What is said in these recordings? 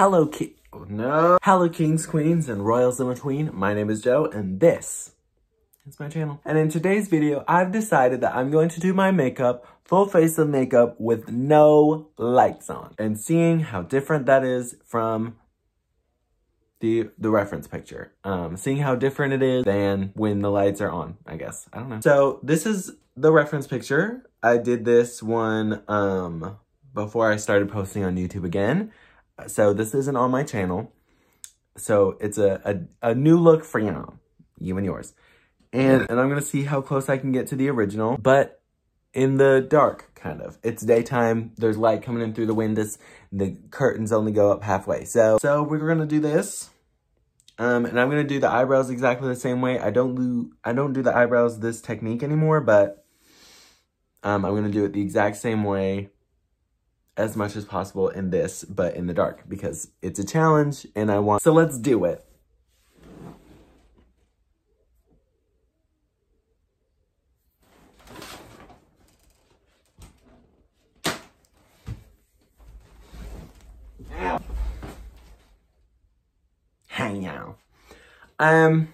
Hello, ki oh, no. Hello, kings, queens, and royals in between. My name is Jo, and this is my channel. And in today's video, I've decided that I'm going to do my makeup, full face of makeup with no lights on. And seeing how different that is from the the reference picture. Um, seeing how different it is than when the lights are on, I guess. I don't know. So this is the reference picture. I did this one um, before I started posting on YouTube again. So this isn't on my channel. So it's a, a, a new look for you, know you and yours. And, and I'm going to see how close I can get to the original, but in the dark, kind of. It's daytime, there's light coming in through the windows, the curtains only go up halfway. So, so we're going to do this. Um, and I'm going to do the eyebrows exactly the same way. I don't do, I don't do the eyebrows this technique anymore, but um, I'm going to do it the exact same way as much as possible in this, but in the dark because it's a challenge and I want, so let's do it. Hang out. Um,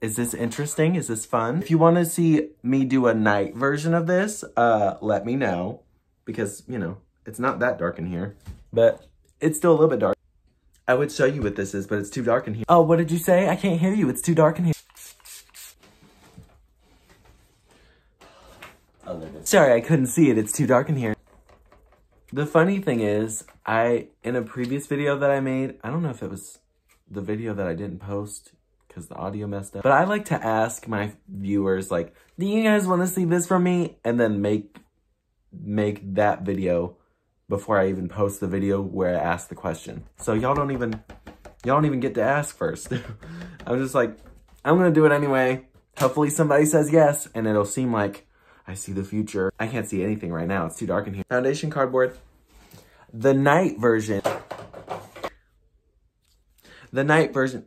is this interesting? Is this fun? If you want to see me do a night version of this, uh, let me know because, you know, it's not that dark in here, but it's still a little bit dark. I would show you what this is, but it's too dark in here. Oh, what did you say? I can't hear you. It's too dark in here. Sorry, I couldn't see it. It's too dark in here. The funny thing is, I, in a previous video that I made, I don't know if it was the video that I didn't post because the audio messed up, but I like to ask my viewers, like, do you guys want to see this from me? And then make make that video before I even post the video where I ask the question. So y'all don't even, y'all don't even get to ask first. I'm just like, I'm gonna do it anyway. Hopefully somebody says yes and it'll seem like I see the future. I can't see anything right now. It's too dark in here. Foundation cardboard. The night version. The night version.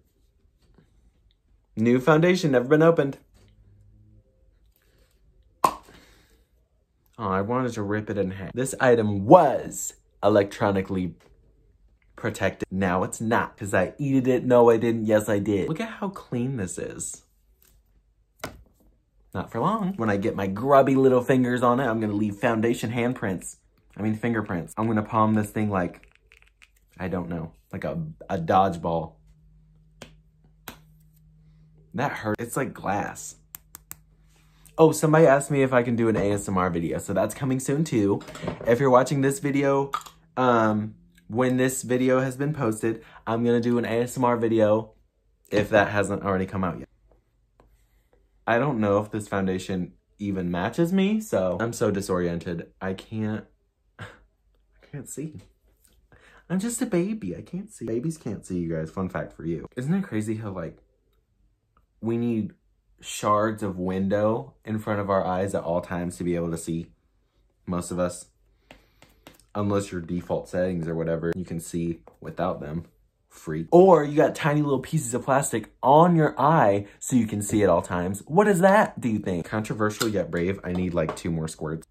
New foundation, never been opened. Oh, I wanted to rip it in half. This item was electronically protected. Now it's not because I eated it. No, I didn't. Yes, I did. Look at how clean this is. Not for long. When I get my grubby little fingers on it, I'm going to leave foundation handprints. I mean fingerprints. I'm going to palm this thing like, I don't know, like a, a dodgeball. That hurt. It's like glass. Oh, somebody asked me if I can do an ASMR video, so that's coming soon too. If you're watching this video, um, when this video has been posted, I'm gonna do an ASMR video if that hasn't already come out yet. I don't know if this foundation even matches me, so I'm so disoriented. I can't, I can't see. I'm just a baby. I can't see. Babies can't see, you guys. Fun fact for you. Isn't it crazy how, like, we need shards of window in front of our eyes at all times to be able to see. Most of us. Unless your default settings or whatever, you can see without them. Free. Or you got tiny little pieces of plastic on your eye so you can see at all times. What is that, do you think? Controversial yet brave. I need like two more squirts.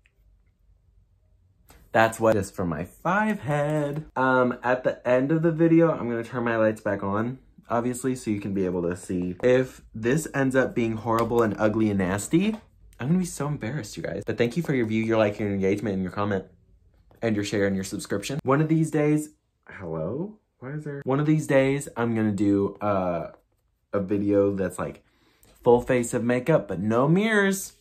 That's what is for my five head. Um, at the end of the video, I'm gonna turn my lights back on obviously, so you can be able to see. If this ends up being horrible and ugly and nasty, I'm gonna be so embarrassed, you guys. But thank you for your view, your like, your engagement, and your comment, and your share, and your subscription. One of these days, hello? Why is there? One of these days, I'm gonna do uh, a video that's like full face of makeup, but no mirrors.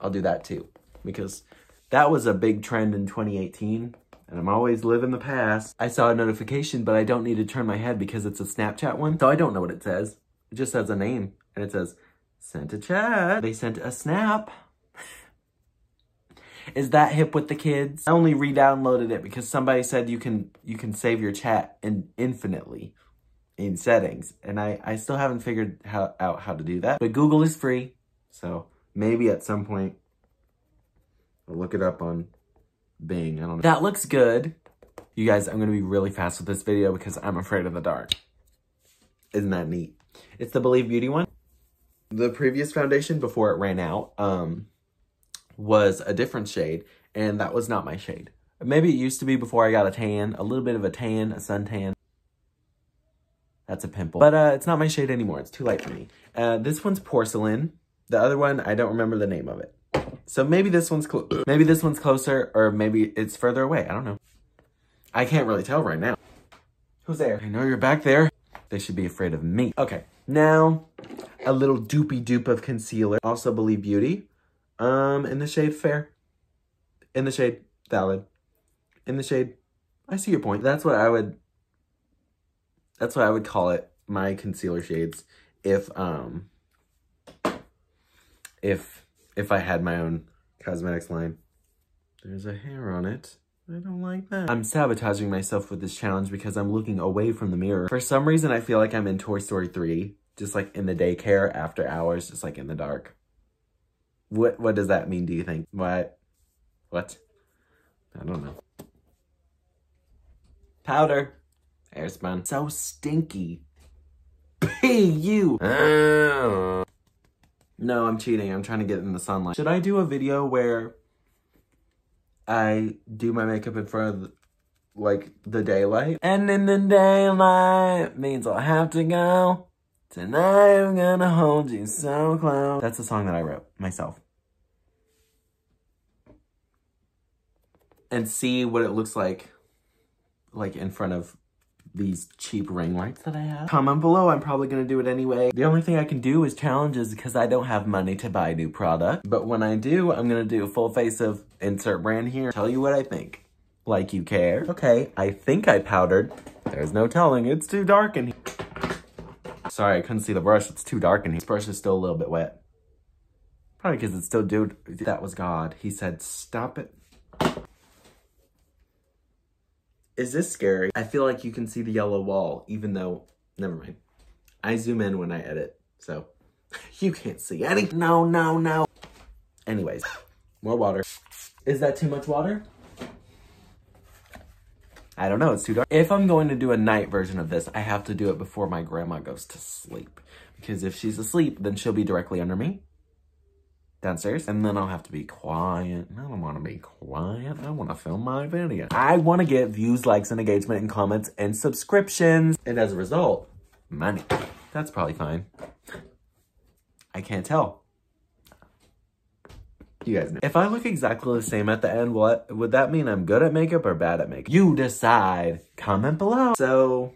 I'll do that too, because that was a big trend in 2018 and I'm always living the past. I saw a notification, but I don't need to turn my head because it's a Snapchat one, so I don't know what it says. It just says a name, and it says, sent a chat. They sent a snap. Is that hip with the kids? I only re-downloaded it because somebody said you can you can save your chat in infinitely in settings. And I, I still haven't figured how, out how to do that. But Google is free. So maybe at some point I'll look it up on Bing, I don't know. That looks good. You guys, I'm to be really fast with this video because I'm afraid of the dark. Isn't that neat? It's the Believe Beauty one. The previous foundation before it ran out um, was a different shade, and that was not my shade. Maybe it used to be before I got a tan. A little bit of a tan, a suntan. That's a pimple. But uh, it's not my shade anymore. It's too light for me. Uh, this one's porcelain. The other one, I don't remember the name of it. So maybe this one's maybe this one's closer or maybe it's further away. I don't know. I can't really tell right now. Who's there? I know you're back there. They should be afraid of me. Okay, now a little doopy dupe of concealer. Also Believe Beauty. Um, in the shade Fair. In the shade Valid. In the shade, I see your point. That's what I would, that's what I would call it, my concealer shades, if, um, if, if I had my own cosmetics line. There's a hair on it. I don't like that. I'm sabotaging myself with this challenge because I'm looking away from the mirror. For some reason, I feel like I'm in Toy Story 3, just like in the daycare after hours, just like in the dark. What what does that mean, do you think? What? What? I don't know. Powder. Airspun. So stinky. P you. Oh. No, I'm cheating. I'm trying to get in the sunlight. Should I do a video where I do my makeup in front of, the, like, the daylight? And in the daylight means I'll have to go. Tonight I'm gonna hold you so close. That's a song that I wrote myself. And see what it looks like, like in front of these cheap ring lights that I have. Comment below, I'm probably gonna do it anyway. The only thing I can do is challenges because I don't have money to buy new product. But when I do, I'm gonna do a full face of insert brand here. Tell you what I think. Like you care. Okay, I think I powdered. There's no telling, it's too dark in here. Sorry, I couldn't see the brush, it's too dark in here. This brush is still a little bit wet. Probably because it's still, dude, that was God. He said, stop it. Is this scary? I feel like you can see the yellow wall, even though, never mind. I zoom in when I edit, so you can't see any. No, no, no. Anyways, more water. Is that too much water? I don't know, it's too dark. If I'm going to do a night version of this, I have to do it before my grandma goes to sleep. Because if she's asleep, then she'll be directly under me downstairs and then I'll have to be quiet. I don't want to be quiet. I want to film my video. I want to get views, likes, and engagement, and comments, and subscriptions. And as a result, money. That's probably fine. I can't tell. You guys know. If I look exactly the same at the end, what would that mean I'm good at makeup or bad at makeup? You decide. Comment below. So,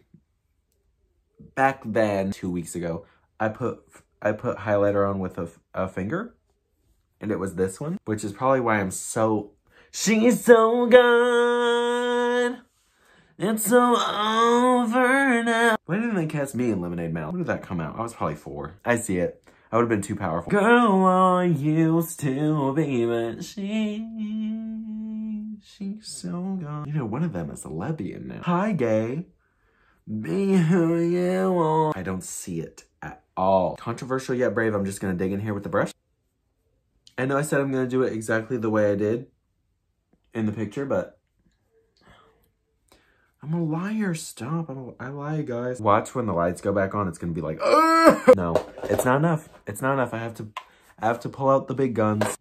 back then, two weeks ago, I put I put highlighter on with a, a finger and it was this one, which is probably why I'm so, she's so good. It's so over now. Why didn't they cast me in Lemonade Mouth? When did that come out? I was probably four. I see it. I would have been too powerful. Girl, I used to be, but she, she's so gone. You know, one of them is a lesbian now. Hi, gay. Be who you want. I don't see it at all. Controversial yet brave. I'm just gonna dig in here with the brush. I know I said I'm going to do it exactly the way I did in the picture, but I'm a liar. Stop. I'm a, I lie, guys. Watch when the lights go back on. It's going to be like, Ugh! no, it's not enough. It's not enough. I have to, I have to pull out the big guns.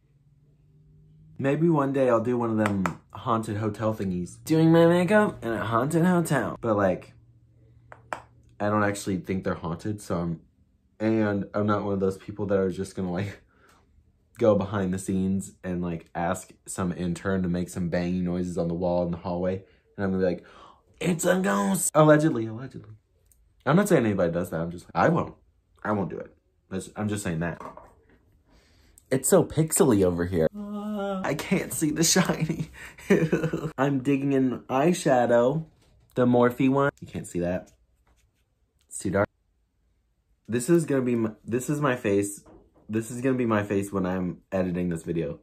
Maybe one day I'll do one of them haunted hotel thingies. Doing my makeup in a haunted hotel. But like, I don't actually think they're haunted, so I'm, and I'm not one of those people that are just gonna like go behind the scenes and like ask some intern to make some banging noises on the wall in the hallway. And I'm gonna be like, it's a ghost. Allegedly, allegedly. I'm not saying anybody does that. I'm just, like, I won't. I won't do it. I'm just saying that. It's so pixely over here. Uh, I can't see the shiny. I'm digging in eyeshadow. The Morphe one. You can't see that. It's too dark. This is gonna be my, this is my face this is gonna be my face when I'm editing this video.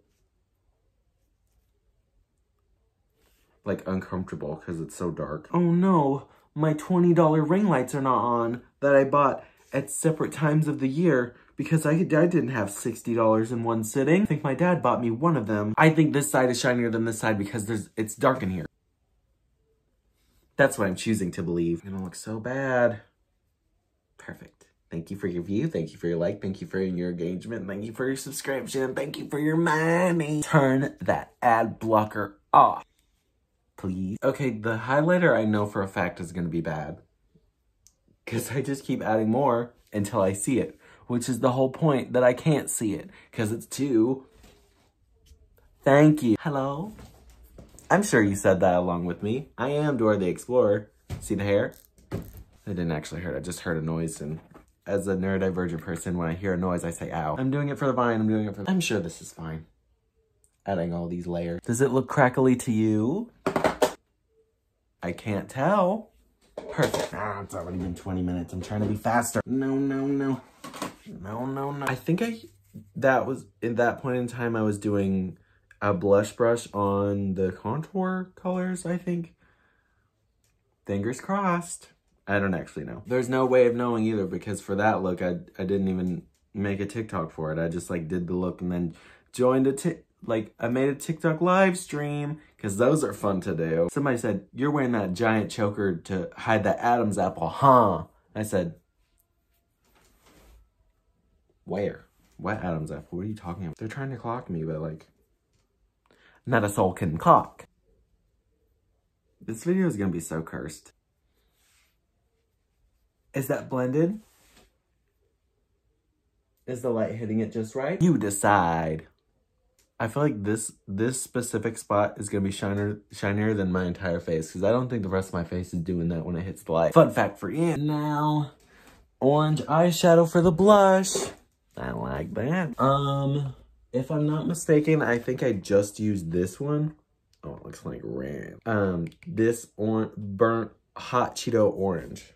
Like uncomfortable because it's so dark. Oh no, my $20 ring lights are not on that I bought at separate times of the year because I, I didn't have $60 in one sitting. I think my dad bought me one of them. I think this side is shinier than this side because there's it's dark in here. That's what I'm choosing to believe. It's gonna look so bad. Perfect. Thank you for your view. Thank you for your like. Thank you for your engagement. Thank you for your subscription. Thank you for your money. Turn that ad blocker off. please. Okay, the highlighter I know for a fact is going to be bad. Because I just keep adding more until I see it. Which is the whole point that I can't see it. Because it's too... Thank you. Hello? I'm sure you said that along with me. I am Dora the Explorer. See the hair? I didn't actually hurt. I just heard a noise and as a neurodivergent person, when I hear a noise, I say, ow. I'm doing it for the vine. I'm doing it for... I'm sure this is fine. Adding all these layers. Does it look crackly to you? I can't tell. Perfect. Ah, it's already been 20 minutes. I'm trying to be faster. No, no, no. No, no, no. I think I... That was... In that point in time, I was doing a blush brush on the contour colors, I think. Fingers crossed. I don't actually know. There's no way of knowing either because for that look, I, I didn't even make a TikTok for it. I just like did the look and then joined a tik like I made a TikTok live stream because those are fun to do. Somebody said, you're wearing that giant choker to hide that Adam's apple, huh? I said, where? What Adam's apple? What are you talking about? They're trying to clock me, but like, not a soul can clock. This video is gonna be so cursed. Is that blended? Is the light hitting it just right? You decide. I feel like this this specific spot is gonna be shiner shinier than my entire face because I don't think the rest of my face is doing that when it hits the light. Fun fact for you. Now, orange eyeshadow for the blush. I like that. Um, if I'm not mistaken, I think I just used this one. Oh, it looks like red. Um, this orange burnt hot Cheeto orange.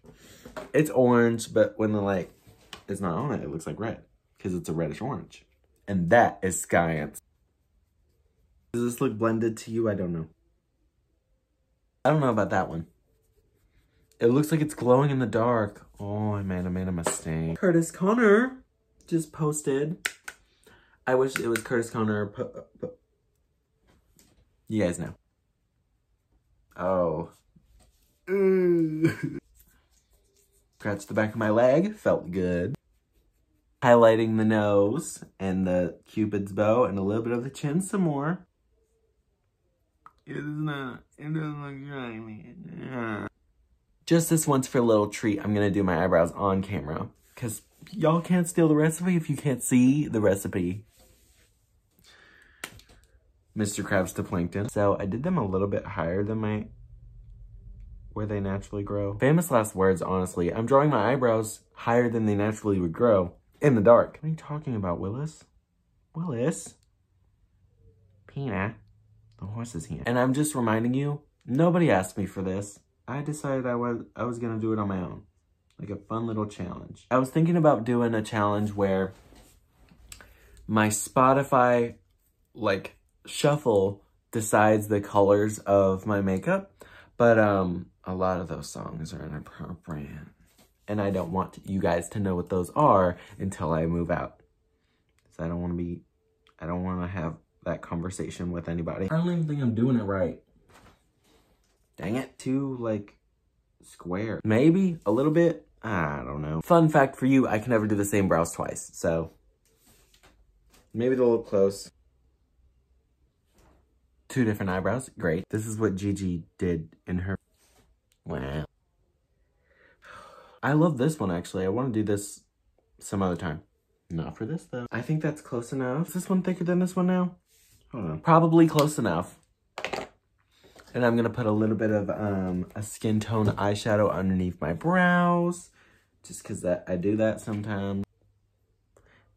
It's orange, but when the light is not on it, it looks like red because it's a reddish orange. And that is science. Does this look blended to you? I don't know. I don't know about that one. It looks like it's glowing in the dark. Oh, I made, I made a mistake. Curtis Connor just posted. I wish it was Curtis Connor. You guys know. Oh. Scratched the back of my leg, felt good. Highlighting the nose and the cupid's bow and a little bit of the chin some more. It is not, it doesn't look shiny. Just this once for a little treat, I'm gonna do my eyebrows on camera. Cause y'all can't steal the recipe if you can't see the recipe. Mr. Krabs to Plankton. So I did them a little bit higher than my where they naturally grow. Famous last words, honestly. I'm drawing my eyebrows higher than they naturally would grow in the dark. What are you talking about, Willis? Willis? Pina. The horse is here. And I'm just reminding you, nobody asked me for this. I decided I was, I was gonna do it on my own. Like a fun little challenge. I was thinking about doing a challenge where my Spotify, like, shuffle decides the colors of my makeup. But um, a lot of those songs are inappropriate. And I don't want you guys to know what those are until I move out. So I don't want to be, I don't want to have that conversation with anybody. I don't even think I'm doing it right. Dang it. Too, like, square. Maybe a little bit. I don't know. Fun fact for you, I can never do the same brows twice. So maybe they'll look close. Two different eyebrows. Great. This is what Gigi did in her Wow. I love this one, actually. I want to do this some other time. Not for this, though. I think that's close enough. Is this one thicker than this one now? Hold on. Probably close enough. And I'm going to put a little bit of um, a skin tone eyeshadow underneath my brows. Just because that I do that sometimes.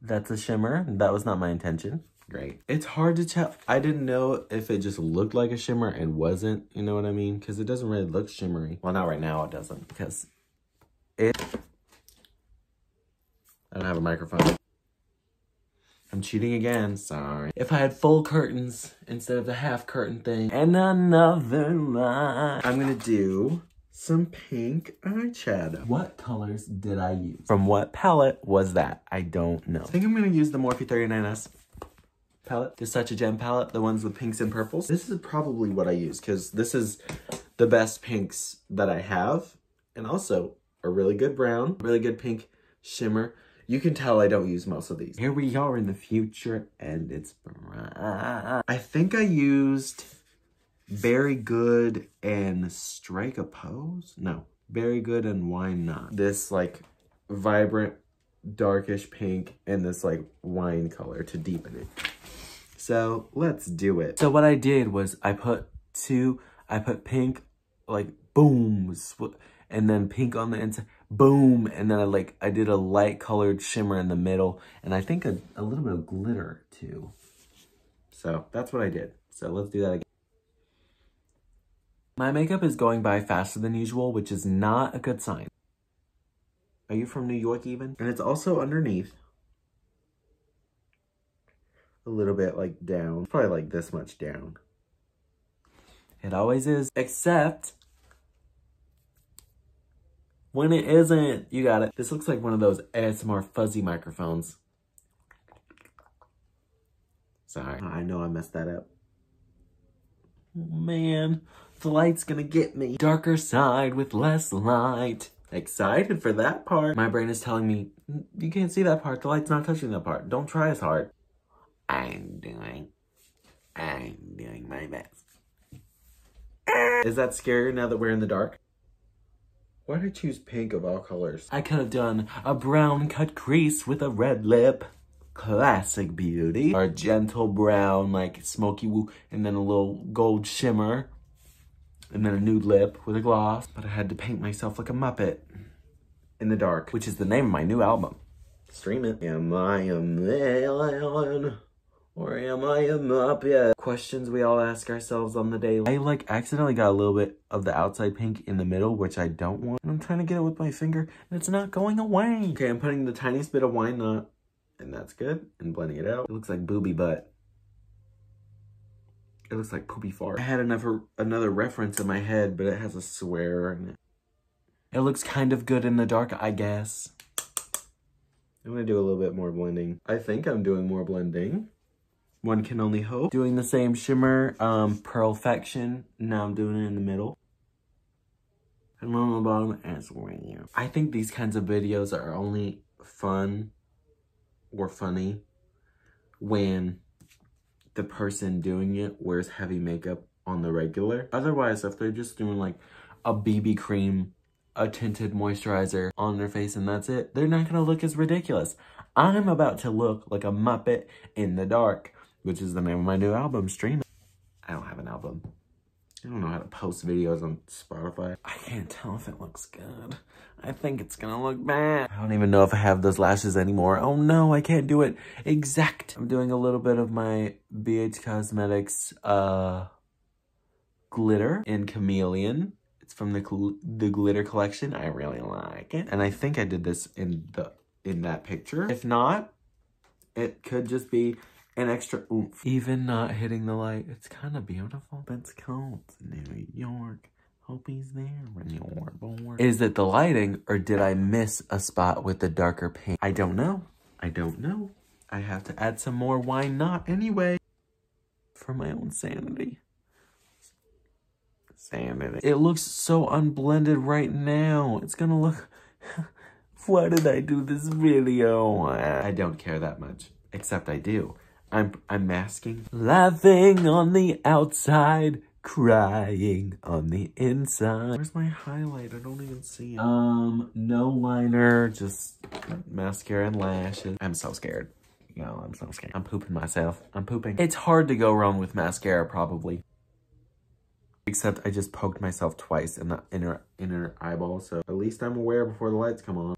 That's a shimmer. That was not my intention great. It's hard to tell. I didn't know if it just looked like a shimmer and wasn't, you know what I mean? Because it doesn't really look shimmery. Well, not right now it doesn't because it... I don't have a microphone. I'm cheating again, sorry. If I had full curtains instead of the half curtain thing. And another line. I'm gonna do some pink eyeshadow. What colors did I use? From what palette was that? I don't know. I think I'm gonna use the Morphe 39S palette, the Such a Gem palette, the ones with pinks and purples. This is probably what I use because this is the best pinks that I have. And also a really good brown, really good pink shimmer. You can tell I don't use most of these. Here we are in the future and it's bright. I think I used Very Good and Strike a Pose? No, Very Good and Why Not? This like vibrant darkish pink and this like wine color to deepen it. So let's do it. So what I did was I put two, I put pink, like boom, and then pink on the inside, boom, and then I like, I did a light colored shimmer in the middle, and I think a, a little bit of glitter too. So that's what I did. So let's do that again. My makeup is going by faster than usual, which is not a good sign. Are you from New York even? And it's also underneath. A little bit like down. Probably like this much down. It always is. Except when it isn't. You got it. This looks like one of those ASMR fuzzy microphones. Sorry. I know I messed that up. Man, the light's gonna get me. Darker side with less light. Excited for that part. My brain is telling me, you can't see that part. The light's not touching that part. Don't try as hard. I'm doing, I'm doing my best. Ah! Is that scarier now that we're in the dark? Why did I choose pink of all colors? I could have done a brown cut crease with a red lip. Classic beauty. Or gentle brown, like smoky woo, and then a little gold shimmer and then a nude lip with a gloss. But I had to paint myself like a Muppet in the dark, which is the name of my new album. Stream it. Am I a man? Or am I a Muppet? Questions we all ask ourselves on the daily. I like accidentally got a little bit of the outside pink in the middle, which I don't want. And I'm trying to get it with my finger and it's not going away. Okay, I'm putting the tiniest bit of wine nut and that's good and blending it out. It looks like booby butt. It looks like poopy fart. I had another, another reference in my head, but it has a swear in it. It looks kind of good in the dark, I guess. I'm gonna do a little bit more blending. I think I'm doing more blending. One can only hope. Doing the same shimmer, um, Perfection. Now I'm doing it in the middle. And on the bottom as well. I think these kinds of videos are only fun or funny when the person doing it wears heavy makeup on the regular. Otherwise, if they're just doing like a BB cream, a tinted moisturizer on their face and that's it, they're not gonna look as ridiculous. I'm about to look like a Muppet in the dark, which is the name of my new album, Stream I don't have an album. I don't know how to post videos on Spotify. I can't tell if it looks good. I think it's gonna look bad. I don't even know if I have those lashes anymore. Oh no, I can't do it exact. I'm doing a little bit of my BH Cosmetics uh, glitter in Chameleon. It's from the the glitter collection. I really like it. And I think I did this in the in that picture. If not, it could just be an extra oomph. Even not hitting the light, it's kind of beautiful. That's cold. New York. Hope he's there when you're born. Is it the lighting or did I miss a spot with the darker paint? I don't know. I don't know. I have to add some more Why Not anyway. For my own sanity. Sanity. It looks so unblended right now. It's gonna look... Why did I do this video? I don't care that much. Except I do. I'm I'm masking. Laughing on the outside, crying on the inside. Where's my highlight? I don't even see it. Um, no liner, just mascara and lashes. I'm so scared. No, I'm so scared. I'm pooping myself. I'm pooping. It's hard to go wrong with mascara, probably. Except I just poked myself twice in the inner inner eyeball, so at least I'm aware before the lights come on.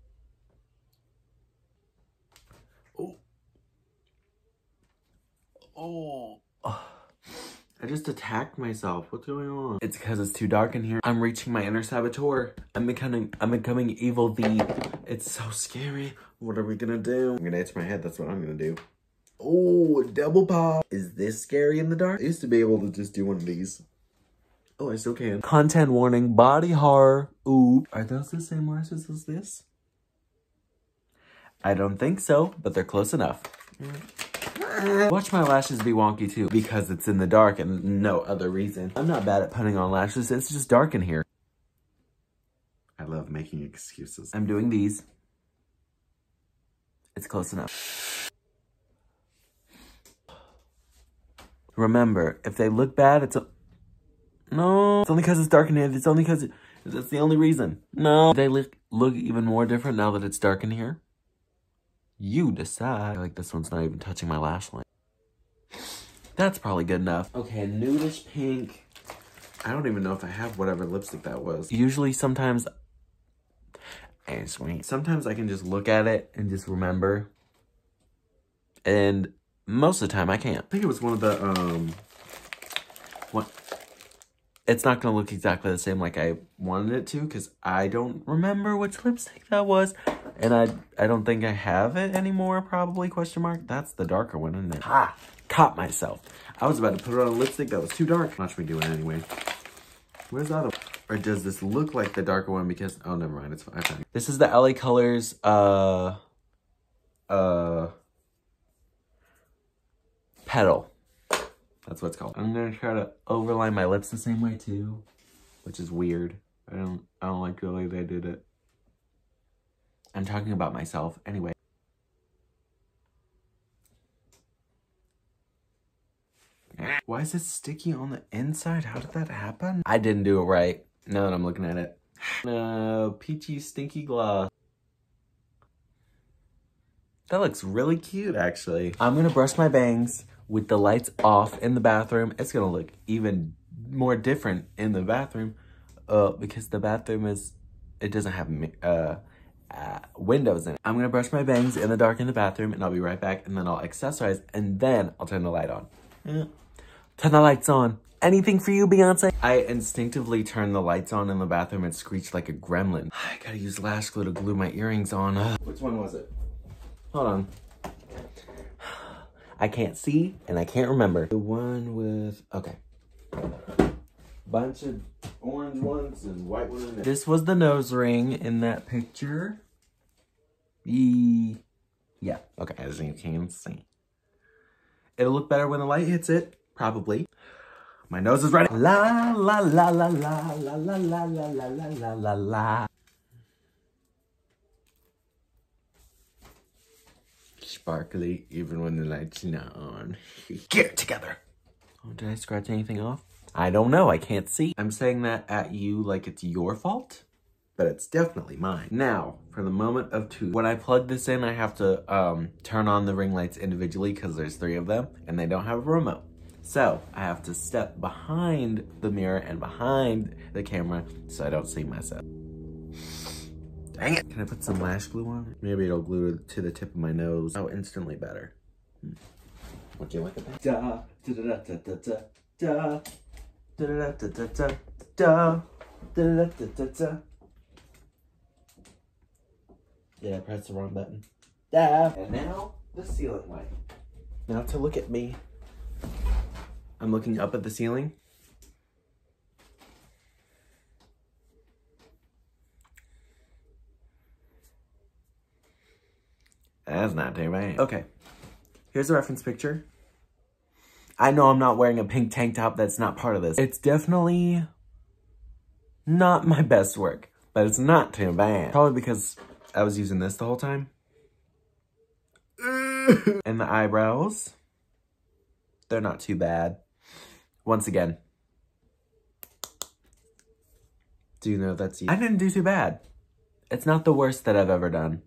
Oh. I just attacked myself. What's going on? It's because it's too dark in here. I'm reaching my inner saboteur. I'm becoming I'm becoming evil the it's so scary. What are we gonna do? I'm gonna itch my head, that's what I'm gonna do. Oh, double pop. Is this scary in the dark? I used to be able to just do one of these. Oh, I still can. Content warning, body horror. Ooh. Are those the same lashes as this? I don't think so, but they're close enough. Watch my lashes be wonky too, because it's in the dark and no other reason. I'm not bad at putting on lashes, it's just dark in here. I love making excuses. I'm doing these. It's close enough. Remember, if they look bad, it's a... No, it's only because it's dark in here. It's only because it, that's the only reason. No. They look, look even more different now that it's dark in here. You decide. Like this one's not even touching my lash line. That's probably good enough. Okay, nudish pink. I don't even know if I have whatever lipstick that was. Usually sometimes, and sweet. Sometimes I can just look at it and just remember. And most of the time I can't. I think it was one of the, um, what, it's not going to look exactly the same like I wanted it to because I don't remember which lipstick that was. And I I don't think I have it anymore, probably, question mark. That's the darker one, isn't it? Ha! Caught myself. I was about to put it on a lipstick that was too dark. Watch me do it anyway. Where's the other one? Or does this look like the darker one because, oh, never mind, it's fine. This is the LA Colors, uh, uh, Petal. That's what it's called. I'm gonna try to overline my lips the same way too, which is weird. I don't, I don't like the way they did it. I'm talking about myself anyway. Why is it sticky on the inside? How did that happen? I didn't do it right. Now that I'm looking at it. No, peachy stinky gloss. That looks really cute, actually. I'm gonna brush my bangs with the lights off in the bathroom. It's gonna look even more different in the bathroom uh, because the bathroom is, it doesn't have uh, uh, windows in it. I'm gonna brush my bangs in the dark in the bathroom and I'll be right back and then I'll accessorize and then I'll turn the light on. Yeah. Turn the lights on. Anything for you, Beyonce? I instinctively turned the lights on in the bathroom and screeched like a gremlin. I gotta use lash glue to glue my earrings on. Which one was it? Hold on. I can't see and I can't remember. The one with, okay. Bunch of orange ones and white ones. This was the nose ring in that picture. E yeah, okay, as you can see. It'll look better when the light hits it, probably. My nose is ready. La la la la la la la la la la la la la la. Sparkly even when the light's not on. Get it together. Oh, did I scratch anything off? I don't know, I can't see. I'm saying that at you like it's your fault, but it's definitely mine. Now, for the moment of truth. When I plug this in, I have to um, turn on the ring lights individually because there's three of them and they don't have a remote. So I have to step behind the mirror and behind the camera so I don't see myself. Dang it. Can I put some lash glue on? Maybe it'll glue to the tip of my nose. Oh, instantly better. Hmm. Would you like a Da, da, da, da, da, da, da, da, da, da, da, da, da, da, da, da, da. Yeah, I pressed the wrong button. Da. And now, the ceiling light. Now to look at me. I'm looking up at the ceiling. That's not too bad. Okay, here's a reference picture. I know I'm not wearing a pink tank top that's not part of this. It's definitely not my best work, but it's not too bad. Probably because I was using this the whole time. and the eyebrows, they're not too bad. Once again, do you know that's you? I didn't do too bad. It's not the worst that I've ever done.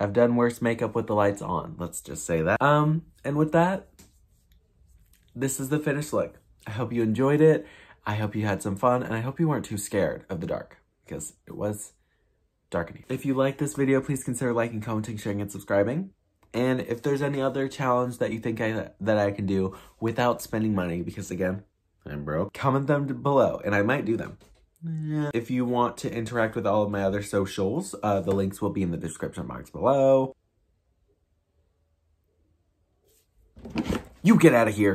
I've done worse makeup with the lights on. Let's just say that. Um, and with that, this is the finished look. I hope you enjoyed it. I hope you had some fun, and I hope you weren't too scared of the dark, because it was darkening. If you like this video, please consider liking, commenting, sharing, and subscribing. And if there's any other challenge that you think I, that I can do without spending money, because again, I'm broke, comment them below, and I might do them. If you want to interact with all of my other socials, uh, the links will be in the description box below. You get out of here.